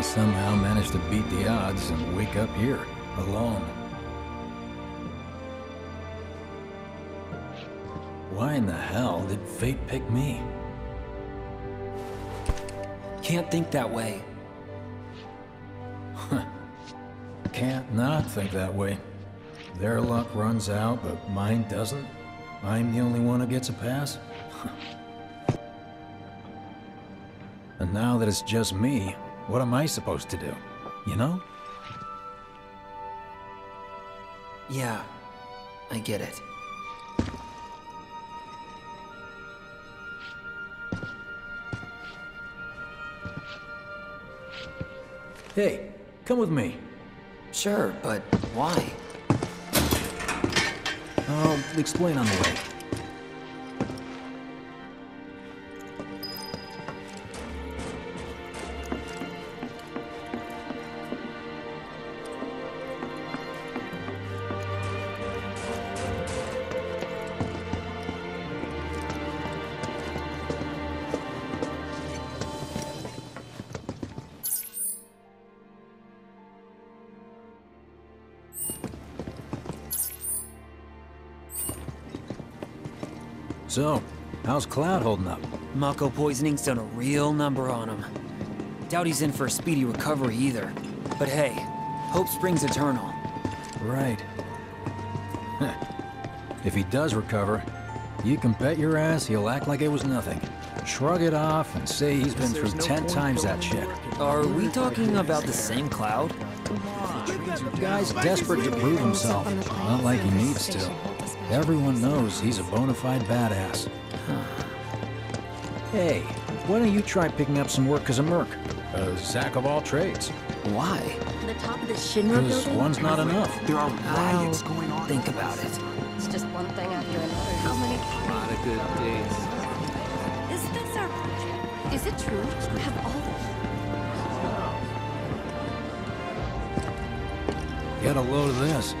I somehow managed to beat the odds and wake up here, alone. Why in the hell did fate pick me? Can't think that way. Can't not think that way. Their luck runs out, but mine doesn't. I'm the only one who gets a pass. and now that it's just me, what am I supposed to do? You know? Yeah, I get it. Hey, come with me. Sure, but why? I'll explain on the way. How's Cloud holding up? Mako poisoning's done a real number on him. Doubt he's in for a speedy recovery either. But hey, hope springs eternal. Right. if he does recover, you can bet your ass he'll act like it was nothing. Shrug it off and say he's been through ten times that shit. Are we talking about the same Cloud? The guy's desperate to prove himself. Not like he needs to. Everyone knows he's a bona fide badass. hey, why don't you try picking up some work as a merc? A Zack of all trades. Why? The top of the Shinra Because one's not enough. There are riots I'll going on. think about it. It's just one thing after another. How many? Not a good days. Is this our project? Is it true? Have all the... Get a load of this.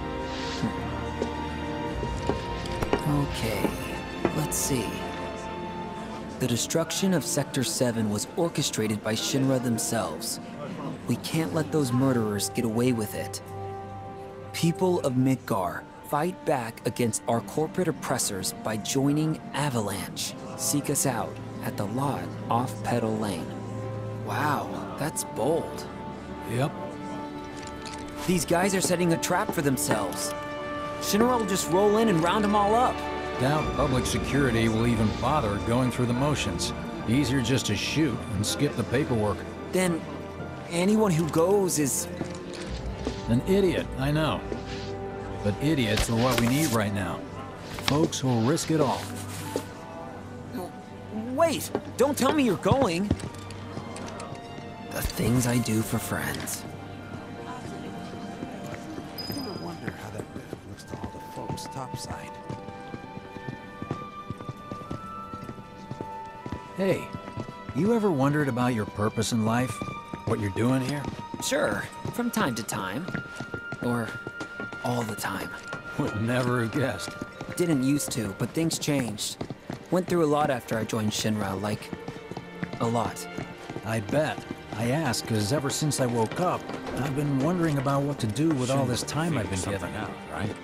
Okay, let's see. The destruction of Sector 7 was orchestrated by Shinra themselves. We can't let those murderers get away with it. People of Midgar, fight back against our corporate oppressors by joining Avalanche. Seek us out at the lot off Petal Lane. Wow, that's bold. Yep. These guys are setting a trap for themselves. Shinra will just roll in and round them all up. Doubt public security will even bother going through the motions. Easier just to shoot and skip the paperwork. Then anyone who goes is An idiot, I know. But idiots are what we need right now. Folks who'll risk it all. Wait, don't tell me you're going. The things I do for friends. Topside. Hey, you ever wondered about your purpose in life? What you're doing here? Sure, from time to time. Or all the time. Would never have guessed. Didn't used to, but things changed. Went through a lot after I joined Shinra, like, a lot. I bet. I ask because ever since I woke up, I've been wondering about what to do with all this time I've been given. something out, right?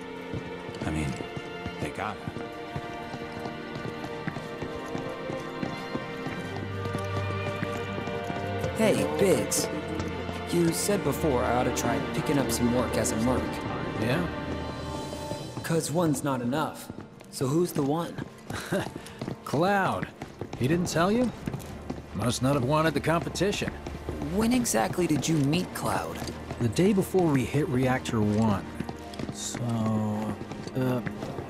Hey, Biggs. You said before I ought to try picking up some work as a merc. Yeah? Cause one's not enough. So who's the one? Cloud. He didn't tell you? Must not have wanted the competition. When exactly did you meet Cloud? The day before we hit Reactor 1. So, uh,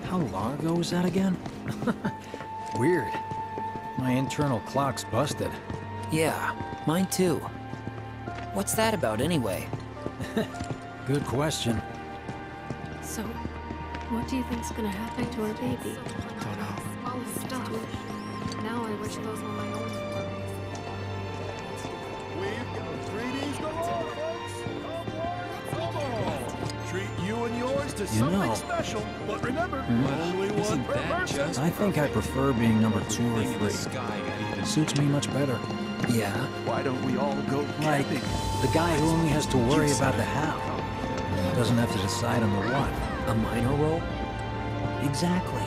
how long ago was that again? Weird. My internal clock's busted. Yeah, mine too. What's that about anyway? Good question. So, what do you think's gonna happen to our baby? Don't know. All this stuff. Now I wish those were my own stories. Treat you and yours to You something know- special. But remember, only one Isn't per that person. just I think I prefer being number two or thing in the three. sky got even Suits me much better. Yeah? Why don't we all go Like, camping? the guy who only has to worry about the how. Doesn't have to decide on the what. A minor role? Exactly.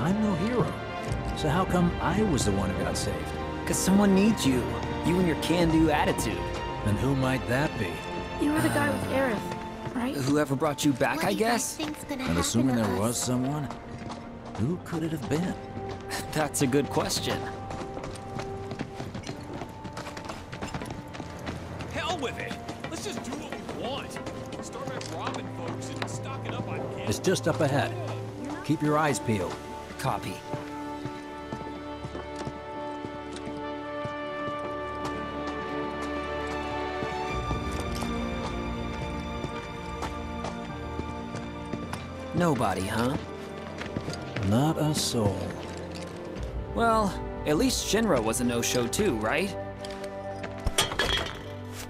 I'm no hero. So how come I was the one who got saved? Because someone needs you. You and your can-do attitude. And who might that be? You were the guy with Aerith, right? Whoever brought you back, What I you guess? think's gonna And assuming there us? was someone, who could it have been? That's a good question. With it! Let's just do what we want. Start back robbing folks and stocking up on kids. It's just up ahead. Keep your eyes peeled. Copy. Nobody, huh? Not a soul. Well, at least Shinra was a no-show too, right?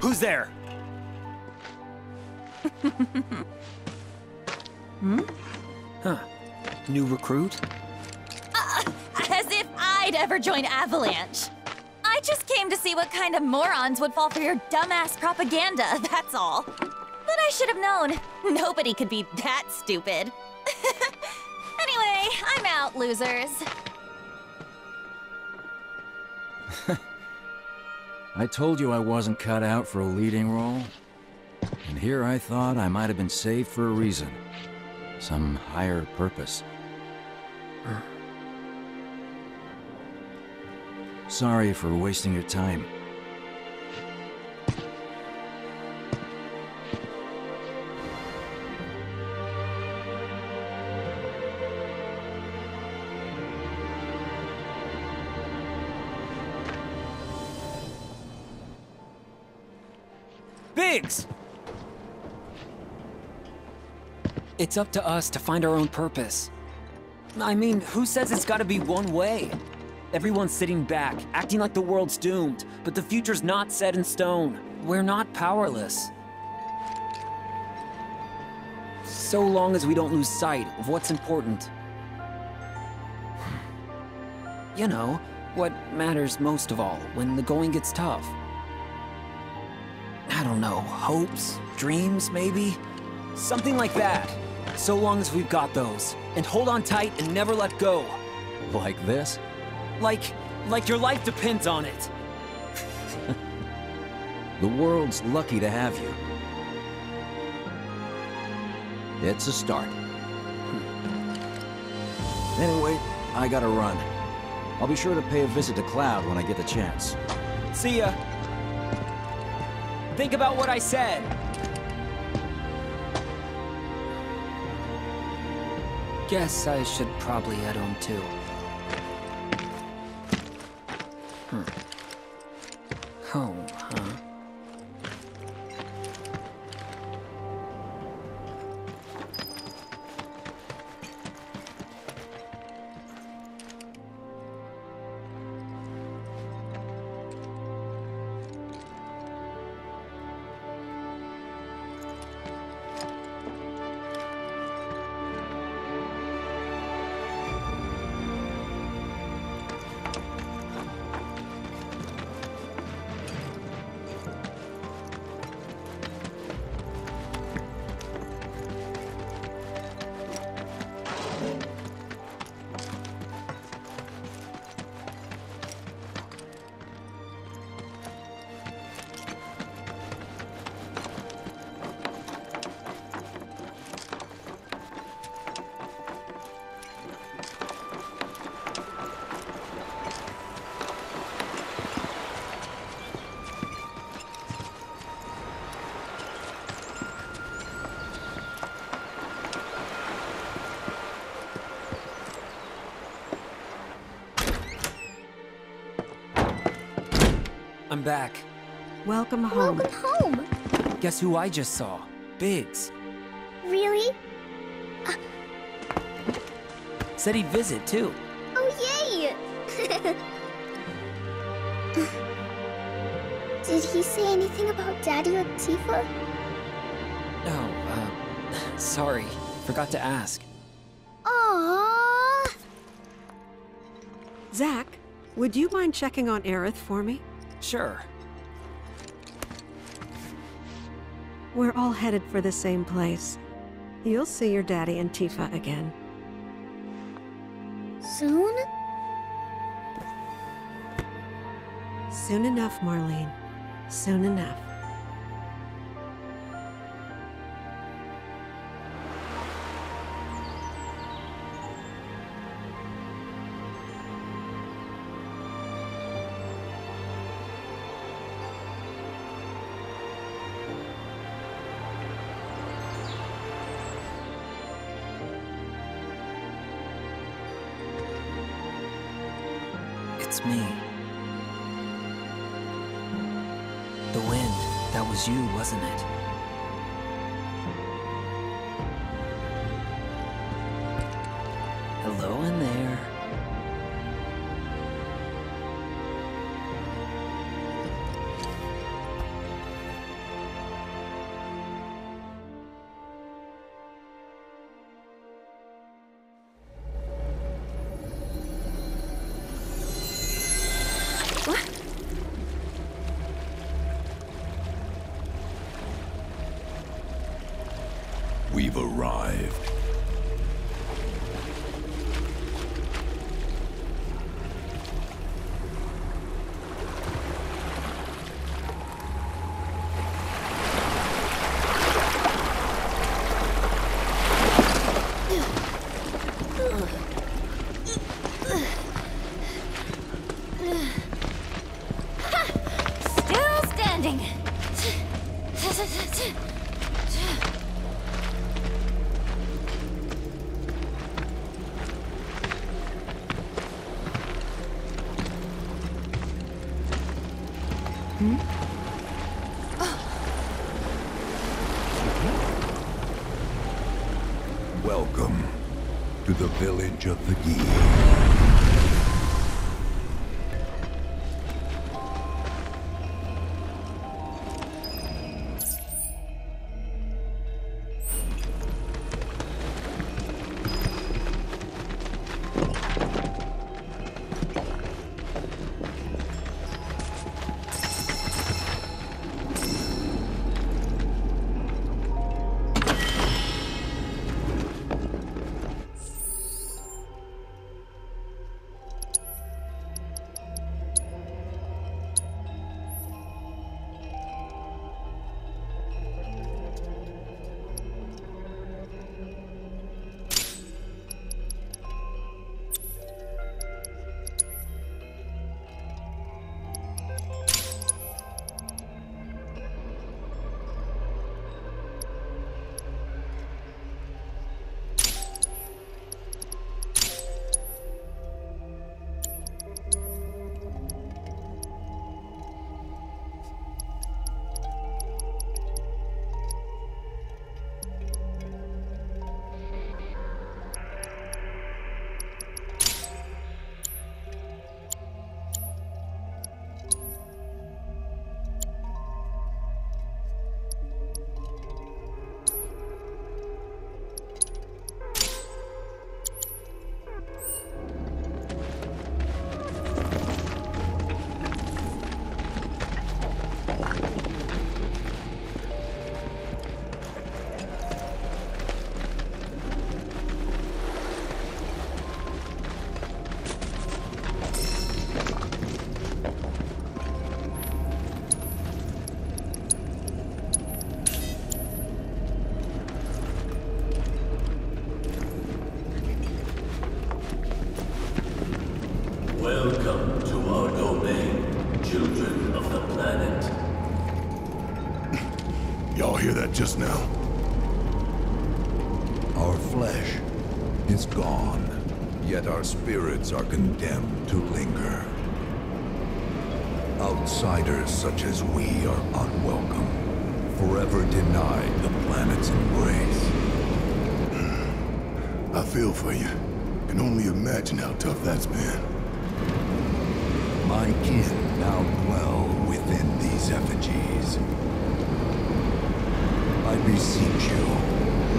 Who's there? hmm? Huh. New recruit? As if I'd ever join Avalanche. I just came to see what kind of morons would fall for your dumbass propaganda, that's all. But I should have known. Nobody could be that stupid. anyway, I'm out, losers. I told you I wasn't cut out for a leading role. And here I thought I might have been saved for a reason. Some higher purpose. Er. Sorry for wasting your time. It's up to us to find our own purpose. I mean, who says it's gotta be one way? Everyone's sitting back, acting like the world's doomed, but the future's not set in stone. We're not powerless. So long as we don't lose sight of what's important. You know, what matters most of all when the going gets tough. I don't know, hopes, dreams, maybe? Something like that. So long as we've got those. And hold on tight and never let go. Like this? Like, like your life depends on it. The world's lucky to have you. It's a start. Hmm. Anyway, I gotta run. I'll be sure to pay a visit to Cloud when I get the chance. See ya. Think about what I said. Guess I should probably head home too. Hmm. Home, I'm back. Welcome home. Welcome home. Guess who I just saw? Biggs. Really? Said he'd visit too. Oh, yay! Did he say anything about Daddy or Tifa? Oh, uh, sorry. Forgot to ask. Aww. Zack, would you mind checking on Aerith for me? Sure. We're all headed for the same place. You'll see your daddy and Tifa again. Soon? Soon enough, Marlene. Soon enough. Hello in the village of the Gi. That just now? Our flesh is gone, yet our spirits are condemned to linger. Outsiders such as we are unwelcome, forever denied the planet's embrace. I feel for you. Can only imagine how tough that's been. My kin now dwell within these effigies. I beseech you,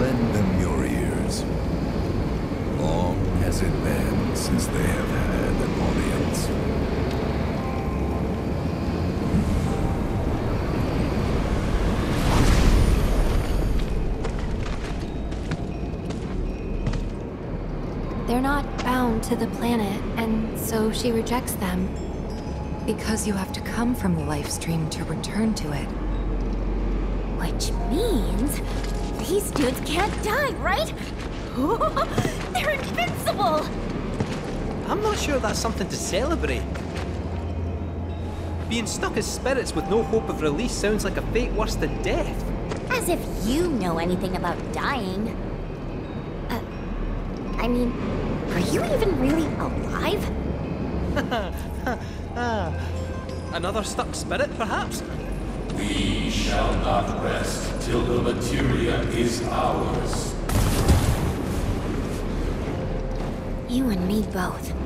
lend them your ears. Long has it been since they have had an audience. They're not bound to the planet, and so she rejects them. Because you have to come from the Lifestream to return to it. Which means these dudes can't die, right? They're invincible! I'm not sure that's something to celebrate. Being stuck as spirits with no hope of release sounds like a fate worse than death. As if you know anything about dying. Uh, I mean, are you even really alive? Another stuck spirit, perhaps? We shall not rest till the materia is ours. You and me both.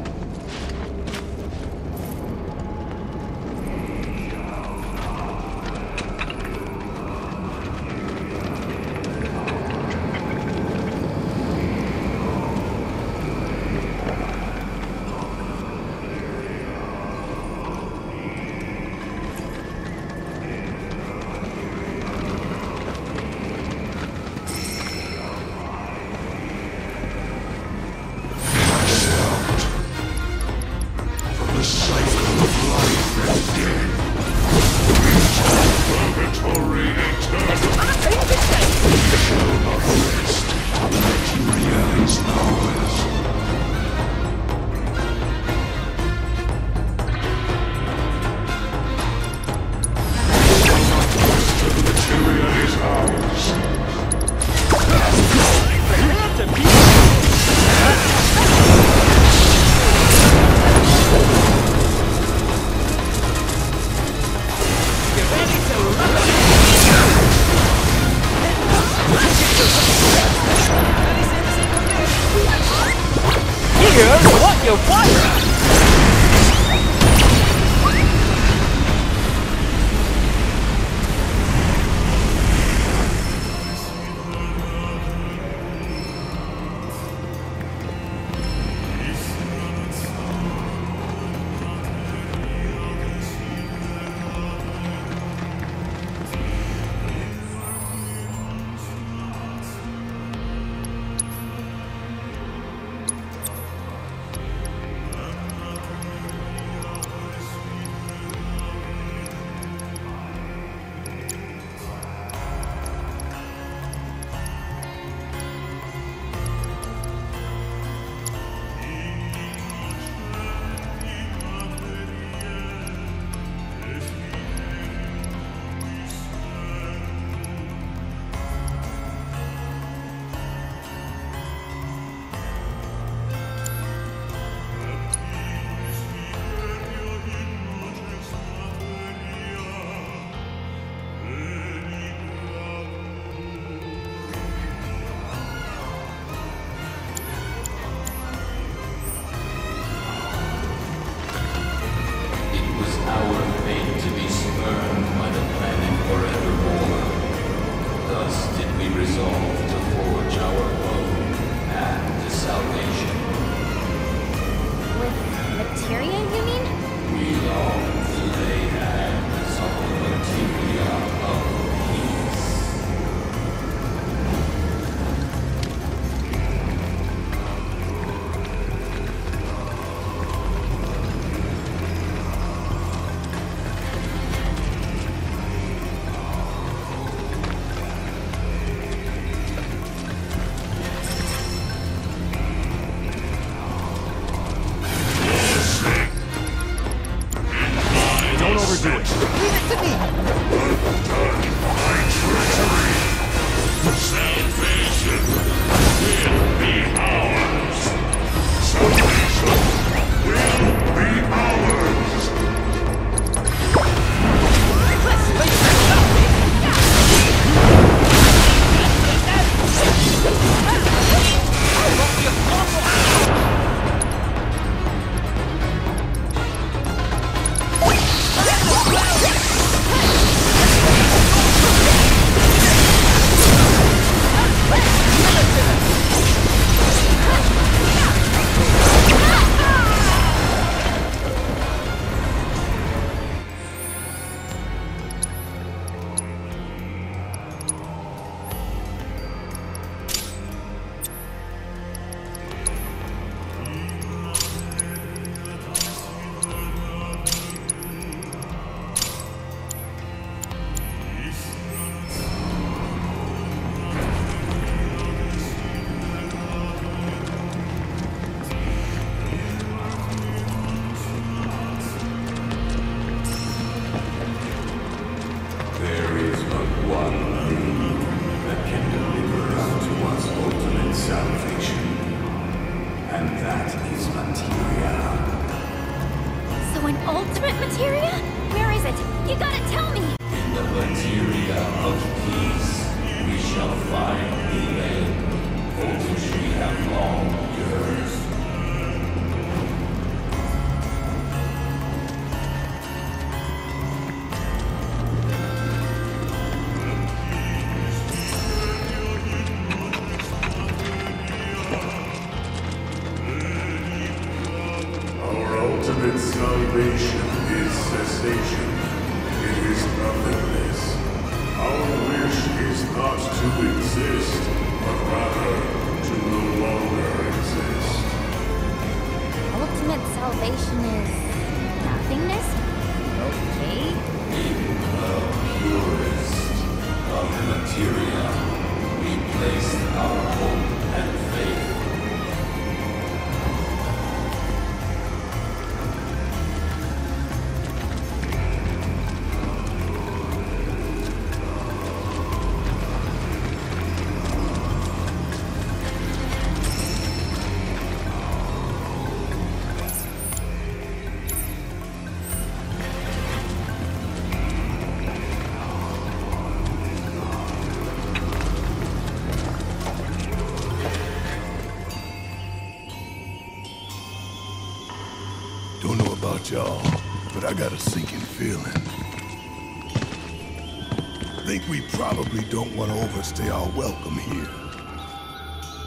Probably don't want to overstay our welcome here.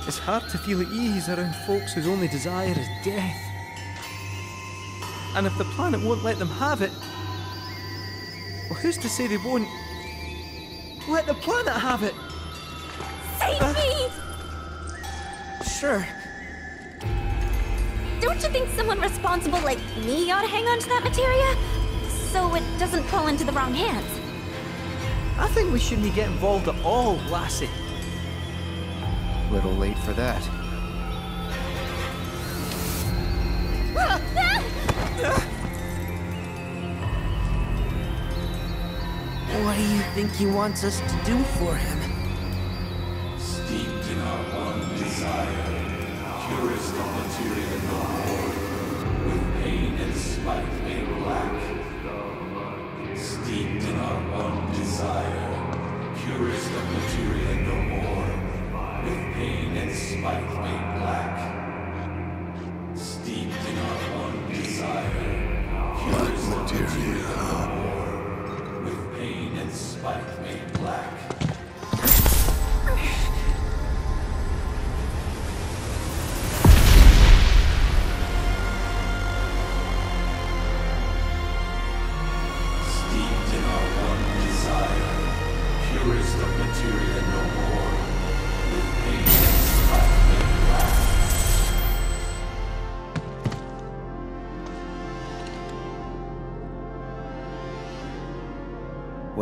It's hard to feel at ease around folks whose only desire is death. And if the planet won't let them have it, well, who's to say they won't let the planet have it? Save uh, me! Sure. Don't you think someone responsible like me ought to hang on to that materia? So it doesn't fall into the wrong hands. I think we shouldn't get involved at all, Lassie. Little late for that. What do you think he wants us to do for him? Steeped in our one desire, purest of materia no more, with pain and spite made black. Desire, purest of materia no more, with pain and spite made black. Steeped in our one desire, purest of materia no more, with pain and spite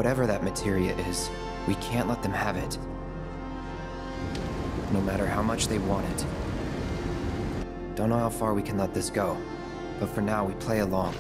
Whatever that materia is, we can't let them have it. No matter how much they want it. Don't know how far we can let this go, but for now we play along.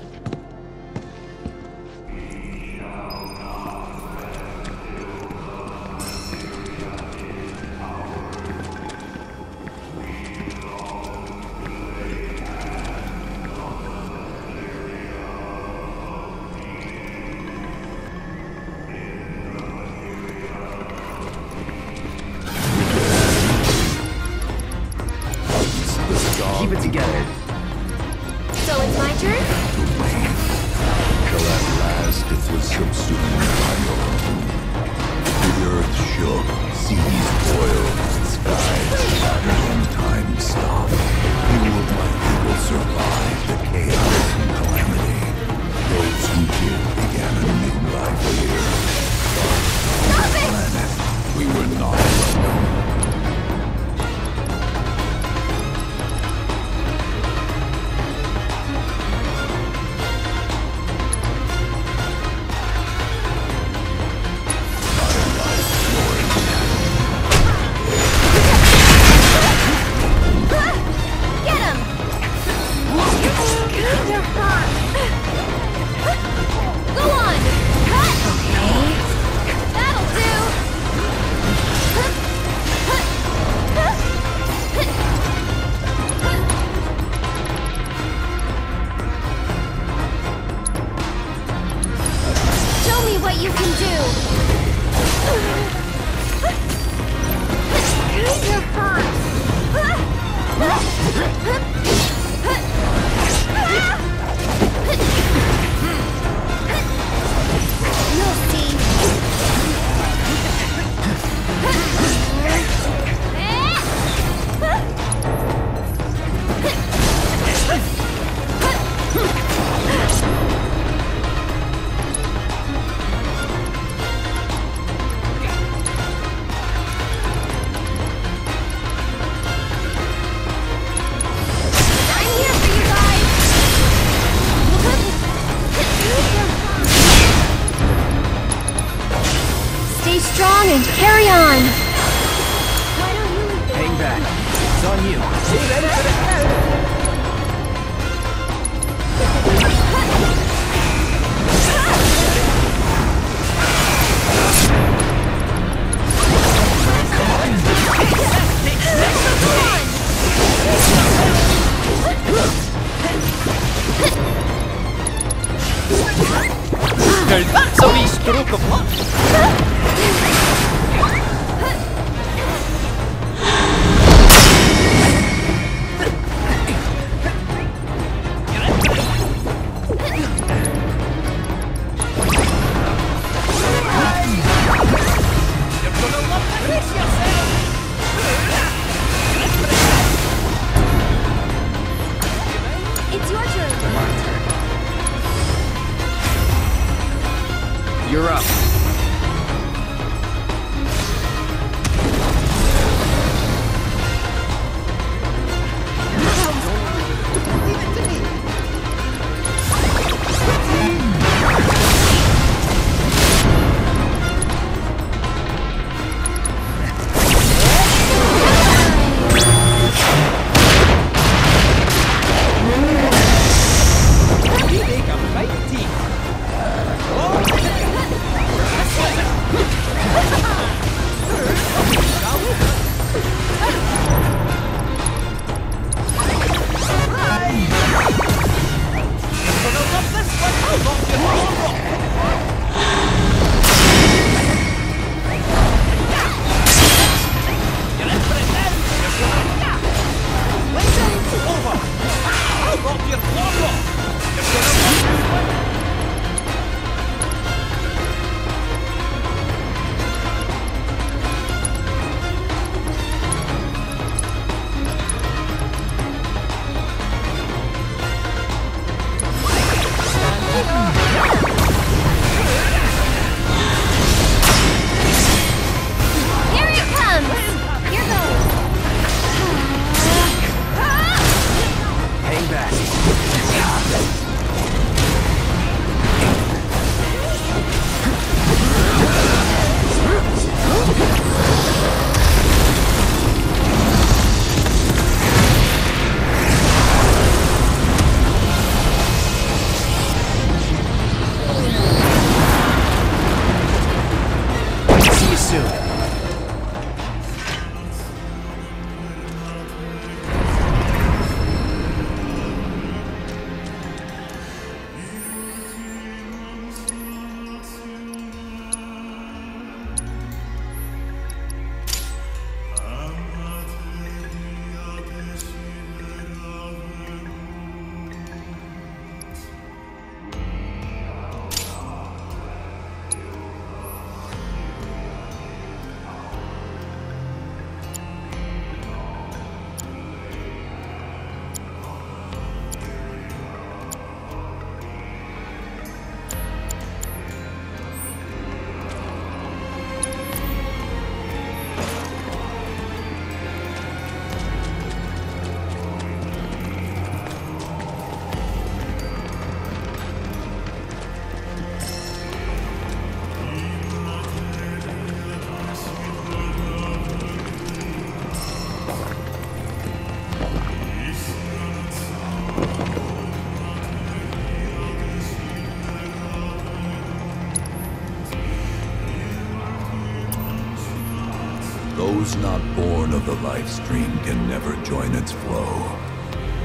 Life stream can never join its flow.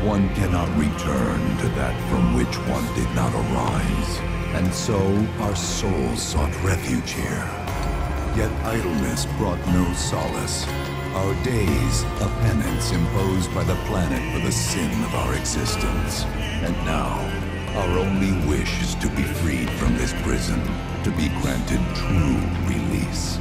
One cannot return to that from which one did not arise. And so our souls sought refuge here. Yet idleness brought no solace. Our days, a penance imposed by the planet for the sin of our existence. And now, our only wish is to be freed from this prison, to be granted true release.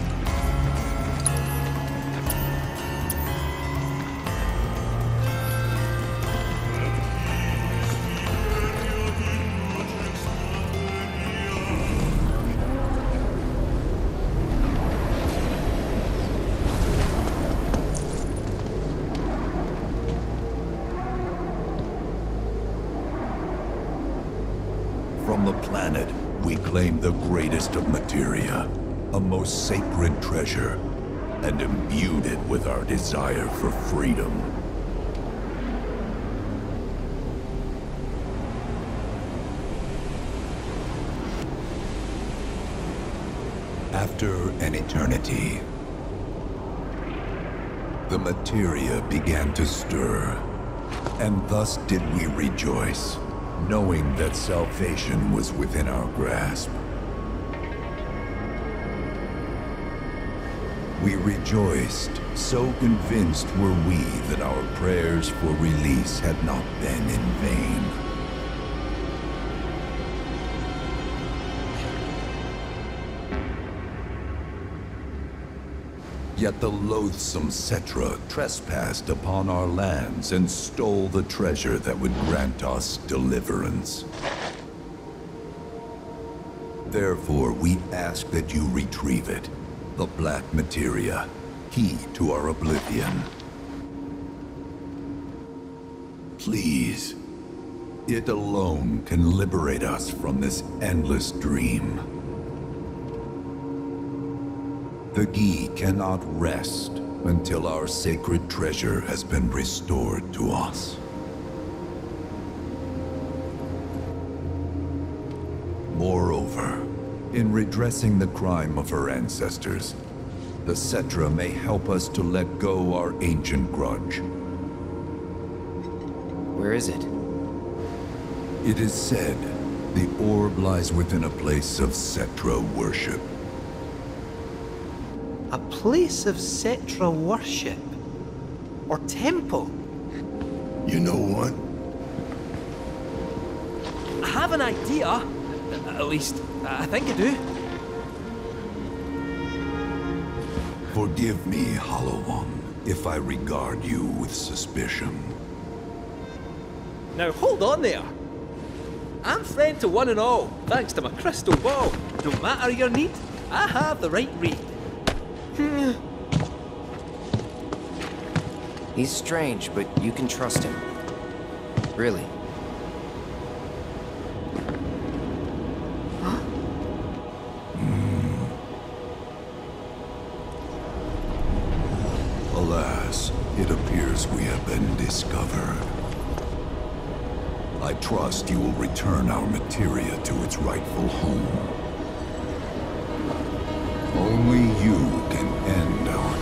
Treasure and imbued it with our desire for freedom. After an eternity, the materia began to stir, and thus did we rejoice, knowing that salvation was within our grasp. We rejoiced, so convinced were we that our prayers for release had not been in vain. Yet the loathsome Cetra trespassed upon our lands and stole the treasure that would grant us deliverance. Therefore, we ask that you retrieve it, the Black Materia, key to our oblivion. Please. It alone can liberate us from this endless dream. The Gi cannot rest until our sacred treasure has been restored to us. In redressing the crime of her ancestors, the Cetra may help us to let go our ancient grudge. Where is it? It is said the orb lies within a place of Cetra worship. A place of Cetra worship? Or temple? You know what? I have an idea. At least, Uh, I think I do. Forgive me, Hollow One, if I regard you with suspicion. Now hold on there. I'm friend to one and all, thanks to my crystal ball. No matter your need, I have the right read. He's strange, but you can trust him. Really. Alas, it appears we have been discovered. I trust you will return our materia to its rightful home. Only you can end our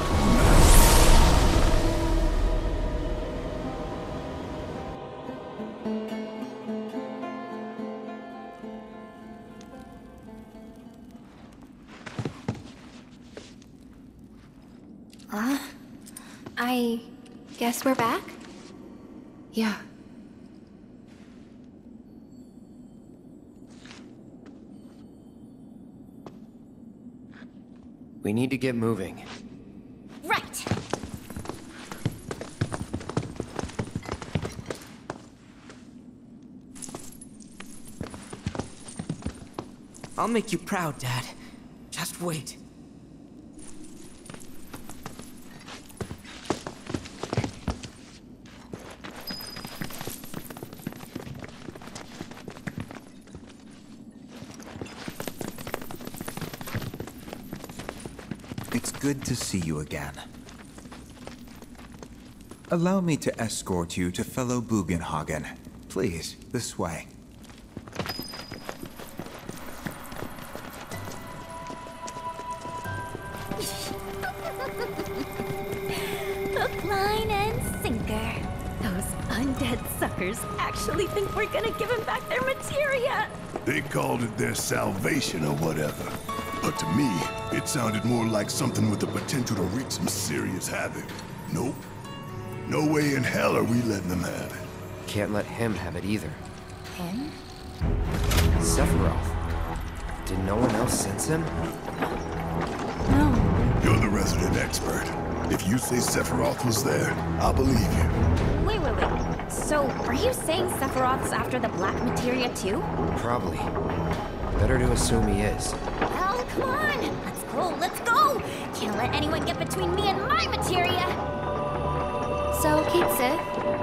ah, I guess we're back? Yeah. We need to get moving. Right. I'll make you proud, Dad. Just wait. It's good to see you again. Allow me to escort you to fellow Bugenhagen. Please, this way. Hook, line, and sinker. Those undead suckers actually think we're gonna give them back their materia. They called it their salvation or whatever. But to me, it sounded more like something with the potential to wreak some serious havoc. Nope. No way in hell are we letting them have it. Can't let him have it either. Him? Sephiroth. Did no one else sense him? No. You're the resident expert. If you say Sephiroth was there, I'll believe you. Wait, wait, wait. So, are you saying Sephiroth's after the black materia too? Probably. Better to assume he is. Well, come on. Let's go, let's go. Can't let anyone get between me and my materia. So, Cait Sith,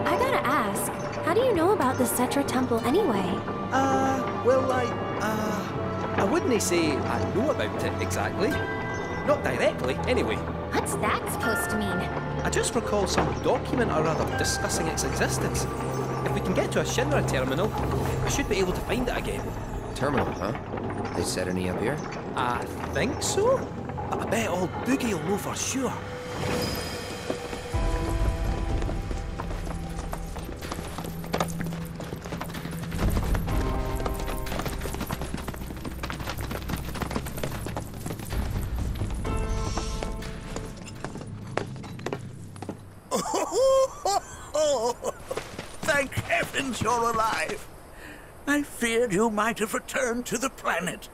I gotta ask, how do you know about the Cetra Temple anyway? Uh, well, I, uh... I wouldn't say I know about it exactly. Not directly, anyway. What's that supposed to mean? I just recall some document or other discussing its existence. If we can get to a Shinra terminal, I should be able to find it again. Terminal, huh? They set any up here? I think so. But I bet old Boogie will know for sure. Thank heavens you're alive. I feared you might have returned to the planet.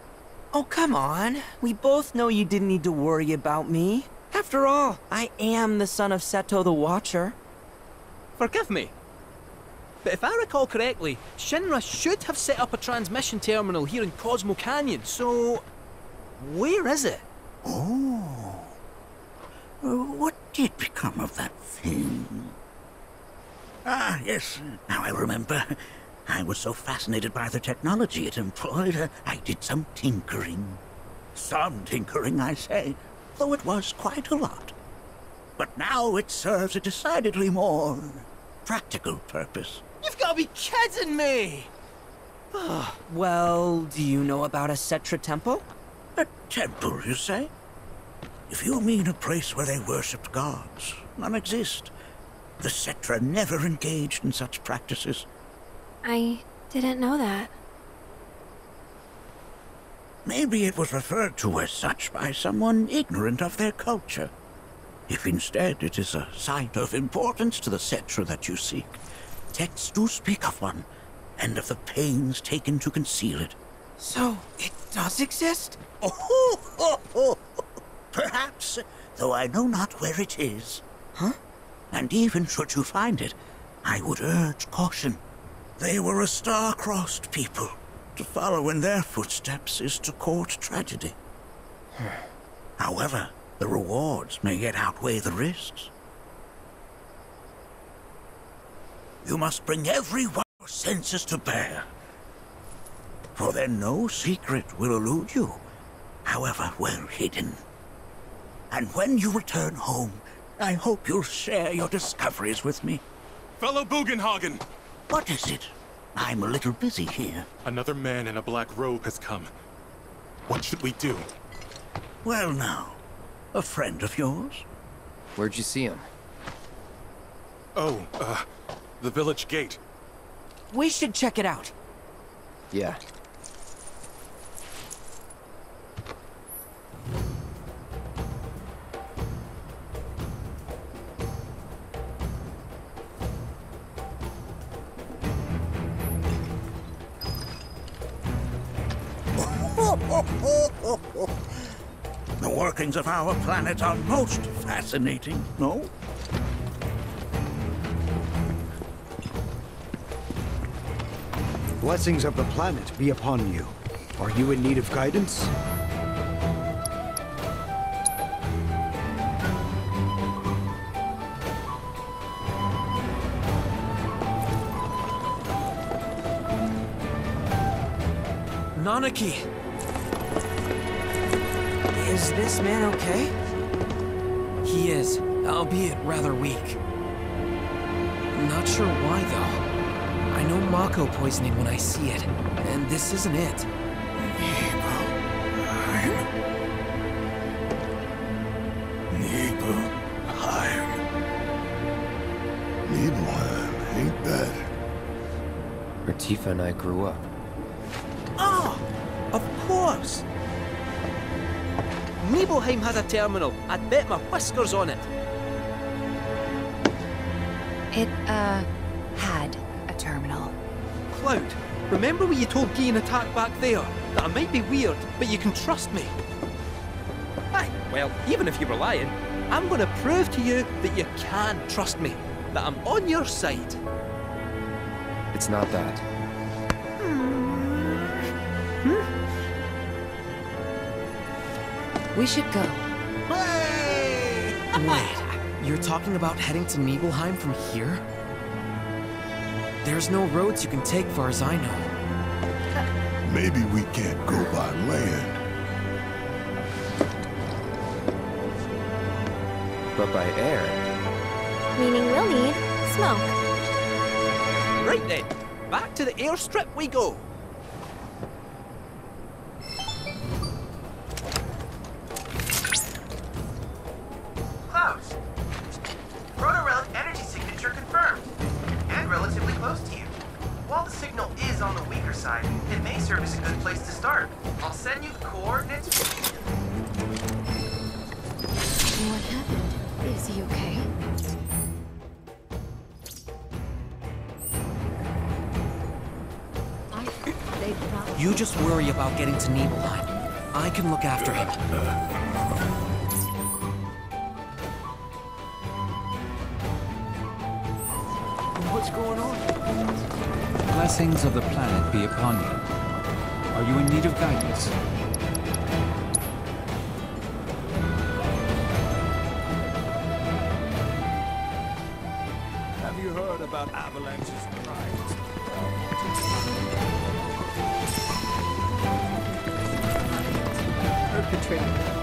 Oh, come on. We both know you didn't need to worry about me. After all, I am the son of Seto the Watcher. Forgive me. But if I recall correctly, Shinra should have set up a transmission terminal here in Cosmo Canyon, so. Where is it? Oh. Uh, What did become of that thing? Ah, yes, now I remember. I was so fascinated by the technology it employed, uh, I did some tinkering. Some tinkering, I say, though it was quite a lot. But now it serves a decidedly more practical purpose. You've got to be kidding me! well, do you know about a Cetra temple? A temple, you say? If you mean a place where they worshipped gods, none exist. The Cetra never engaged in such practices. I didn't know that. Maybe it was referred to as such by someone ignorant of their culture. If instead it is a site of importance to the Cetra that you seek, texts do speak of one, and of the pains taken to conceal it. So, it does exist? Oh, oh, oh. Perhaps, though I know not where it is. Huh? And even should you find it, I would urge caution. They were a star-crossed people. To follow in their footsteps is to court tragedy. However, the rewards may yet outweigh the risks. You must bring every one of your senses to bear. For then no secret will elude you, however well hidden. And when you return home, I hope you'll share your discoveries with me. Fellow Bugenhagen! What is it? I'm a little busy here. Another man in a black robe has come. What should we do? Well now, a friend of yours? Where'd you see him? Oh, uh, the village gate. We should check it out. Yeah. The workings of our planet are most fascinating, no? Blessings of the planet be upon you. Are you in need of guidance? Nanaki! Is this man okay? He is, albeit rather weak. Not sure why, though. I know Mako poisoning when I see it, and this isn't it. Nibelheim. Nibelheim, ain't that? Where Tifa and I grew up. Nibelheim had a terminal. I'd bet my whiskers on it. It, uh, had a terminal. Cloud, remember when you told Gi Nattak back there? That I might be weird, but you can trust me. Aye, well, even if you were lying, I'm gonna prove to you that you can trust me. That I'm on your side. It's not that. We should go. Wait, you're talking about heading to Nibelheim from here? There's no roads you can take far as I know. maybe we can't go by land. But by air. Meaning we'll need smoke. Right then, back to the airstrip we go. On side, it may serve as a good place to start. I'll send you the coordinates. What happened? Is he okay? You just worry about getting to Nibelheim. I can look after him. What's going on? Blessings of the planet be upon you. Are you in need of guidance? Have you heard about Avalanche's prize? Cloud!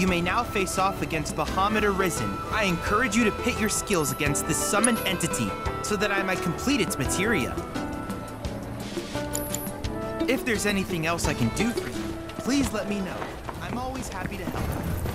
You may now face off against Bahamut Arisen. I encourage you to pit your skills against this summoned entity so that I might complete its materia. If there's anything else I can do for you, please let me know. I'm always happy to help.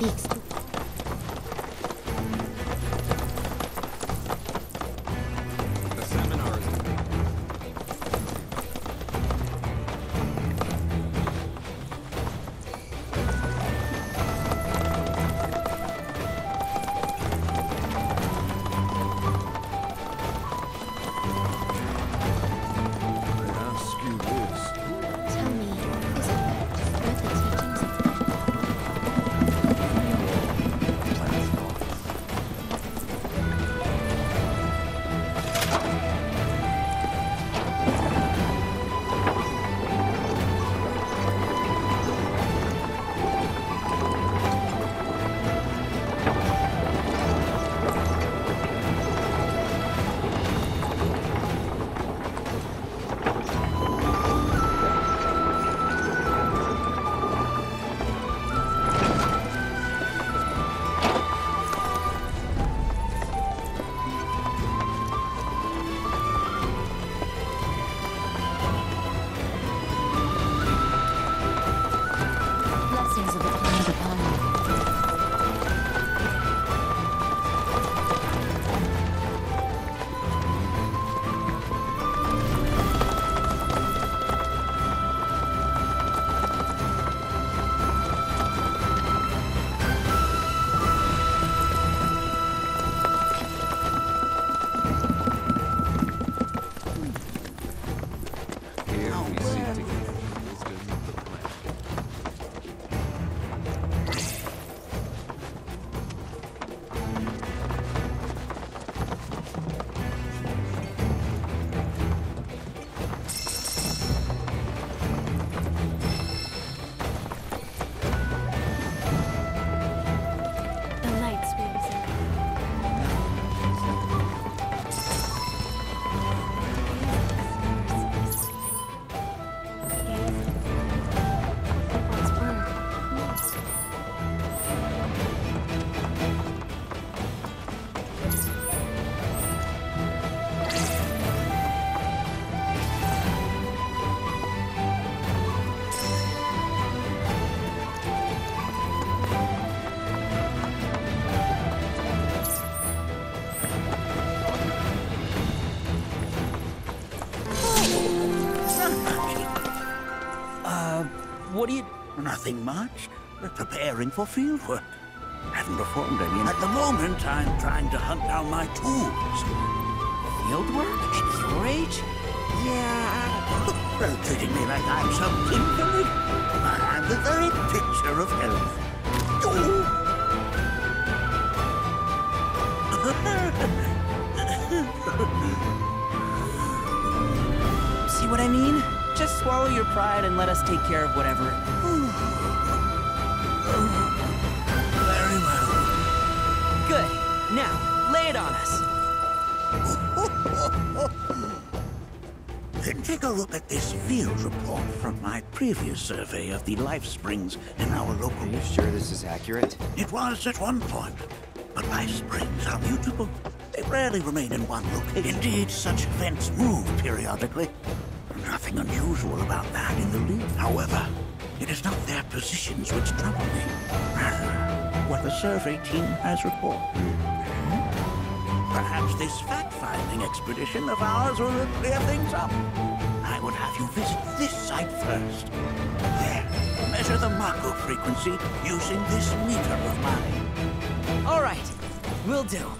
fixed. Preparing for fieldwork. Haven't performed any. At the moment, I'm trying to hunt down my tools. Fieldwork? At your age? Yeah. Well, treating me like I'm some invalid. I'm the very picture of health. See what I mean? Just swallow your pride and let us take care of whatever. A look at this field report from my previous survey of the life springs in our local... Are you sure this is accurate? It was at one point, but life springs are mutable. They rarely remain in one location. Indeed, such events move periodically. Nothing unusual about that in the least. However, it is not their positions which trouble me. Rather, what the survey team has reported. Hmm? Perhaps this fact-finding expedition of ours will clear things up. Would have you visit this site first. There, measure the Mako frequency using this meter of mine. All right. we'll do.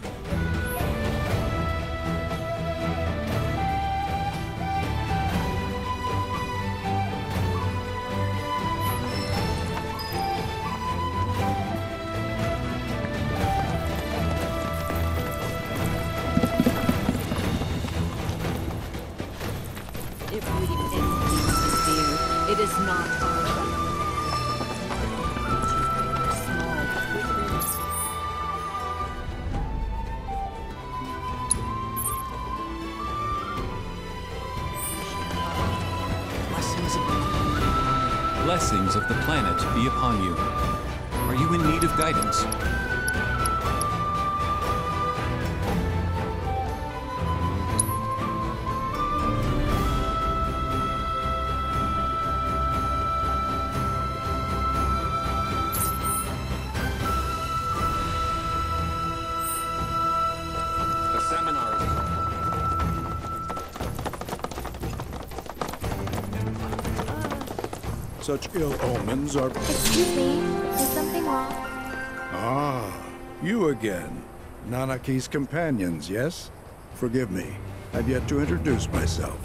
Such ill omens are... Excuse me, is something wrong? Ah, you again. Nanaki's companions, yes? Forgive me. I've yet to introduce myself.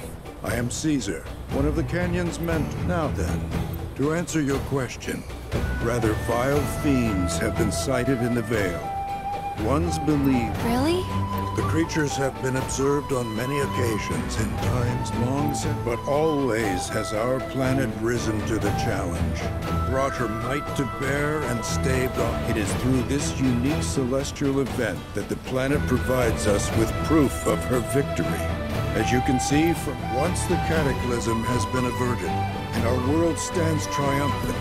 I am Caesar, one of the Canyon's men. Now then, to answer your question, rather vile fiends have been sighted in the Vale. One's believed... Really? The creatures have been observed on many occasions in times long since, but always has our planet risen to the challenge, brought her might to bear and staved off. It is through this unique celestial event that the planet provides us with proof of her victory. As you can see, from once the cataclysm has been averted, and our world stands triumphant,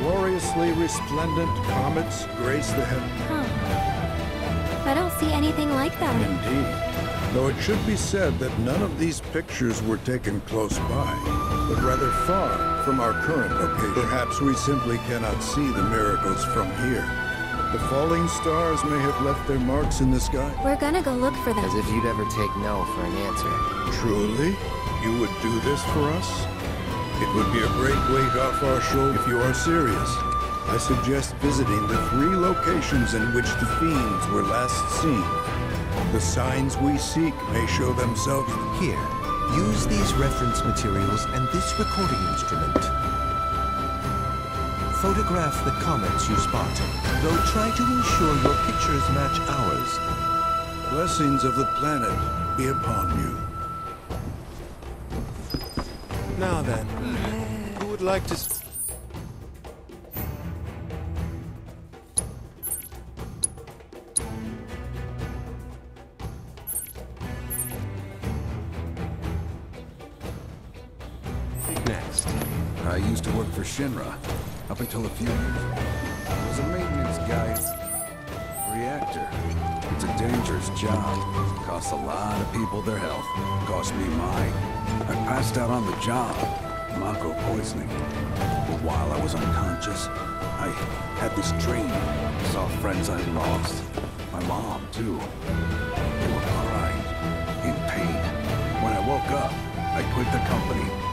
gloriously resplendent comets grace the heavens. Huh. I don't see anything like that. Indeed. Though it should be said that none of these pictures were taken close by, but rather far from our current location. Perhaps we simply cannot see the miracles from here. The falling stars may have left their marks in the sky. We're gonna go look for them. As if you'd ever take no for an answer. Truly? You would do this for us? It would be a great weight off our shoulder if you are serious. I suggest visiting the three locations in which the fiends were last seen. The signs we seek may show themselves here. Use these reference materials and this recording instrument. Photograph the comets you spot, though try to ensure your pictures match ours. Blessings of the planet be upon you. Now then, who would like to... I used to work for Shinra, up until a few years ago. I was a maintenance guy. Reactor. It's a dangerous job. Costs a lot of people their health. Cost me mine. I passed out on the job. Mako poisoning. But while I was unconscious, I had this dream. I Saw friends I lost. My mom, too. They were crying. In pain. When I woke up, I quit the company